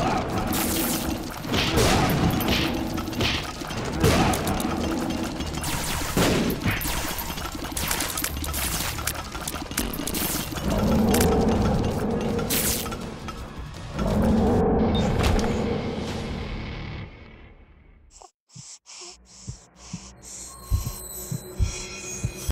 Wow.